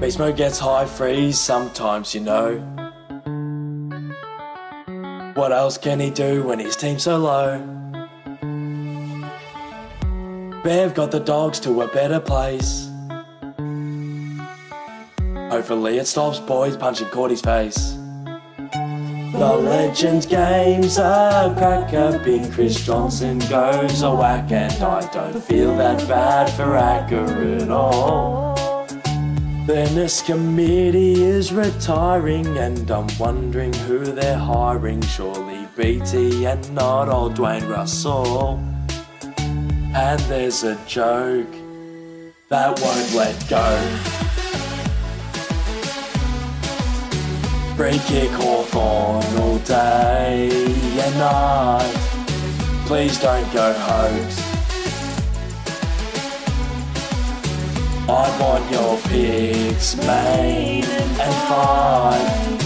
Beast mode gets high freeze sometimes, you know. What else can he do when his team's so low? Bev got the dogs to a better place. Hopefully it stops boys punching Cordy's face. The Legends games a cracker. Big Chris Johnson goes a whack, and I don't feel that bad for Acker at all. Dennis Cometti is retiring, and I'm wondering who they're hiring. Surely BT and not old Dwayne Russell. And there's a joke that won't let go. Free kick Hawthorn all day and night. Please don't go hoax. I want your picks, main and five.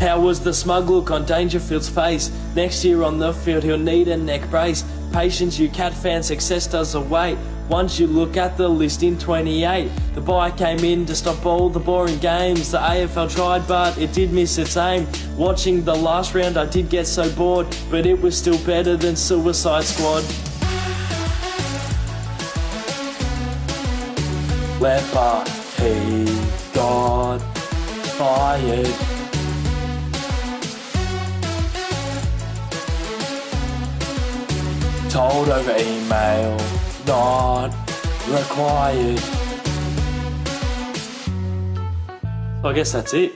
How was the smug look on Dangerfield's face? Next year on the field, he'll need a neck brace. Patience, you cat fan, success does await. Once you look at the list in 28, the bye came in to stop all the boring games. The AFL tried, but it did miss its aim. Watching the last round, I did get so bored, but it was still better than Suicide Squad. Leper, he got fired. Told over email, not required. I guess that's it.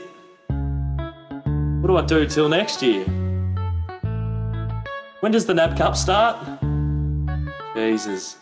What do I do till next year? When does the NAB Cup start? Jesus.